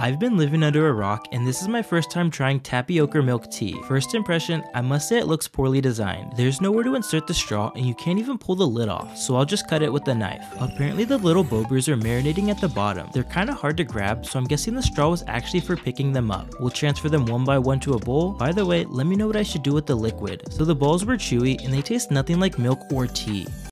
I've been living under a rock and this is my first time trying tapioca milk tea. First impression, I must say it looks poorly designed. There's nowhere to insert the straw and you can't even pull the lid off, so I'll just cut it with a knife. Apparently the little bobas are marinating at the bottom. They're kinda hard to grab, so I'm guessing the straw was actually for picking them up. We'll transfer them one by one to a bowl. By the way, let me know what I should do with the liquid. So the balls were chewy and they taste nothing like milk or tea.